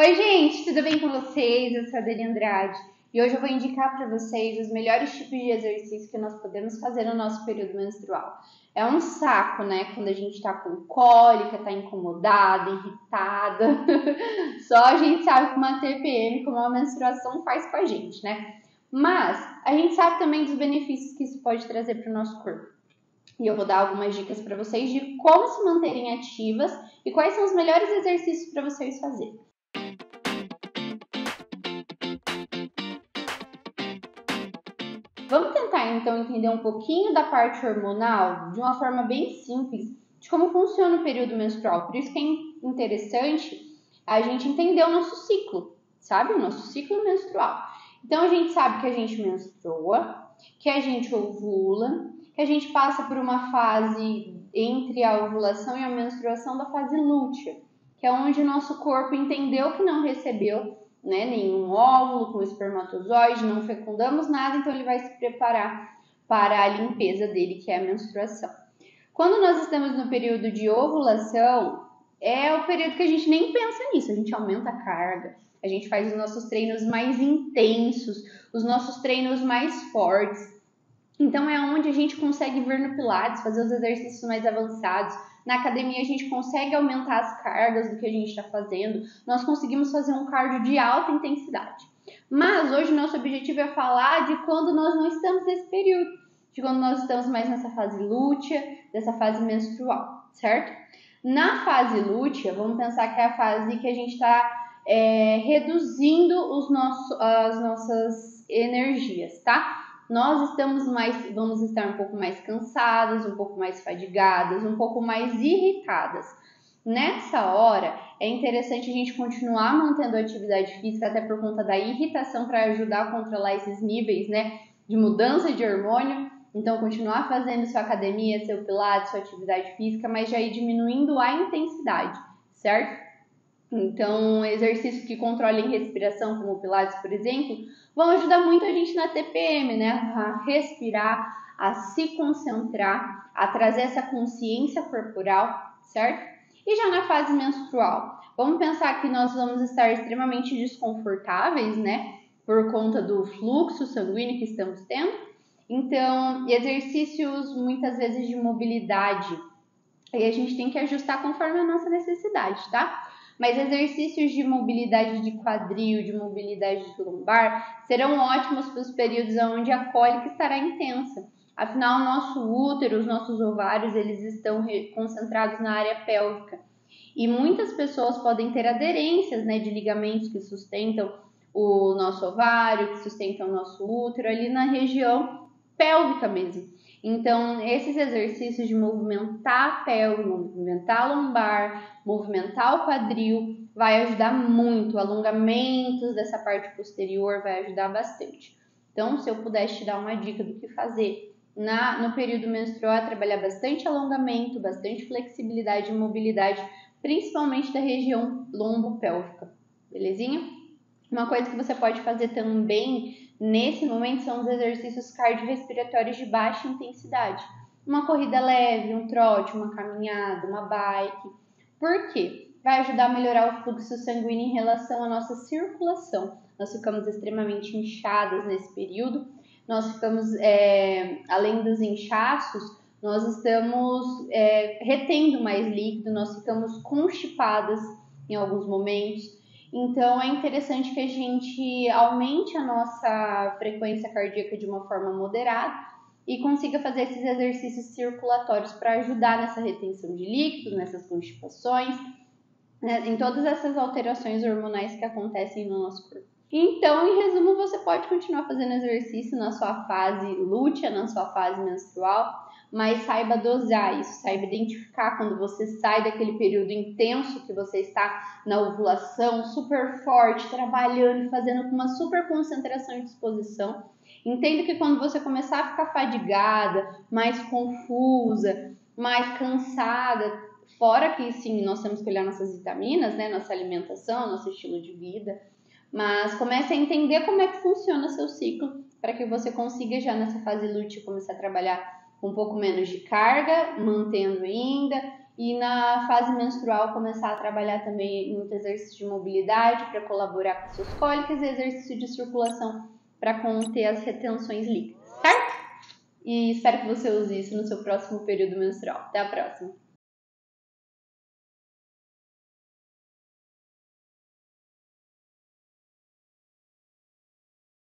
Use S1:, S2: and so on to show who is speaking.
S1: Oi, gente, tudo bem com vocês? Eu sou a Dani Andrade e hoje eu vou indicar para vocês os melhores tipos de exercício que nós podemos fazer no nosso período menstrual. É um saco, né? Quando a gente tá com cólica, tá incomodada, irritada. Só a gente sabe como uma TPM, como uma menstruação faz com a gente, né? Mas a gente sabe também dos benefícios que isso pode trazer para o nosso corpo. E eu vou dar algumas dicas para vocês de como se manterem ativas e quais são os melhores exercícios para vocês fazerem. Vamos tentar então entender um pouquinho da parte hormonal de uma forma bem simples de como funciona o período menstrual. Por isso que é interessante a gente entender o nosso ciclo, sabe? O nosso ciclo menstrual. Então a gente sabe que a gente menstrua, que a gente ovula, que a gente passa por uma fase entre a ovulação e a menstruação da fase lútea, que é onde o nosso corpo entendeu que não recebeu né, nenhum óvulo com espermatozoide, não fecundamos nada, então ele vai se preparar para a limpeza dele, que é a menstruação. Quando nós estamos no período de ovulação, é o período que a gente nem pensa nisso, a gente aumenta a carga, a gente faz os nossos treinos mais intensos, os nossos treinos mais fortes. Então é onde a gente consegue ver no Pilates, fazer os exercícios mais avançados. Na academia a gente consegue aumentar as cargas do que a gente está fazendo. Nós conseguimos fazer um cardio de alta intensidade. Mas hoje nosso objetivo é falar de quando nós não estamos nesse período, de quando nós estamos mais nessa fase lútea, dessa fase menstrual, certo? Na fase lútea, vamos pensar que é a fase que a gente está é, reduzindo os nossos, as nossas energias, tá? Nós estamos mais, vamos estar um pouco mais cansadas, um pouco mais fadigadas, um pouco mais irritadas. Nessa hora, é interessante a gente continuar mantendo a atividade física, até por conta da irritação, para ajudar a controlar esses níveis, né, de mudança de hormônio. Então, continuar fazendo sua academia, seu pilates, sua atividade física, mas já ir diminuindo a intensidade, certo? Então, exercícios que controlem respiração, como o Pilates, por exemplo, vão ajudar muito a gente na TPM, né? A respirar, a se concentrar, a trazer essa consciência corporal, certo? E já na fase menstrual, vamos pensar que nós vamos estar extremamente desconfortáveis, né? Por conta do fluxo sanguíneo que estamos tendo. Então, exercícios muitas vezes de mobilidade. Aí a gente tem que ajustar conforme a nossa necessidade, tá? Mas exercícios de mobilidade de quadril, de mobilidade de lombar, serão ótimos para os períodos onde a cólica estará intensa. Afinal, o nosso útero, os nossos ovários, eles estão concentrados na área pélvica. E muitas pessoas podem ter aderências né, de ligamentos que sustentam o nosso ovário, que sustentam o nosso útero, ali na região pélvica mesmo. Então, esses exercícios de movimentar a pelve, movimentar a lombar, movimentar o quadril, vai ajudar muito. Alongamentos dessa parte posterior vai ajudar bastante. Então, se eu pudesse te dar uma dica do que fazer na, no período menstrual, é trabalhar bastante alongamento, bastante flexibilidade e mobilidade, principalmente da região lombo-pélvica. Belezinha? Uma coisa que você pode fazer também Nesse momento são os exercícios cardiorrespiratórios de baixa intensidade. Uma corrida leve, um trote, uma caminhada, uma bike. Por quê? Vai ajudar a melhorar o fluxo sanguíneo em relação à nossa circulação. Nós ficamos extremamente inchadas nesse período. Nós ficamos, é, além dos inchaços, nós estamos é, retendo mais líquido, nós ficamos constipadas em alguns momentos. Então é interessante que a gente aumente a nossa frequência cardíaca de uma forma moderada e consiga fazer esses exercícios circulatórios para ajudar nessa retenção de líquido, nessas constipações, né, em todas essas alterações hormonais que acontecem no nosso corpo. Então, em resumo, você pode continuar fazendo exercício na sua fase lútea, na sua fase menstrual, mas saiba dosar isso, saiba identificar quando você sai daquele período intenso que você está na ovulação, super forte, trabalhando e fazendo com uma super concentração e disposição. Entenda que quando você começar a ficar fadigada, mais confusa, mais cansada, fora que sim, nós temos que olhar nossas vitaminas, né, nossa alimentação, nosso estilo de vida, mas comece a entender como é que funciona seu ciclo para que você consiga já nessa fase lútea começar a trabalhar um pouco menos de carga, mantendo ainda, E na fase menstrual começar a trabalhar também muito exercício de mobilidade para colaborar com suas cólicas e exercício de circulação para conter as retenções líquidas, certo? E espero que você use isso no seu próximo período menstrual. Até a próxima!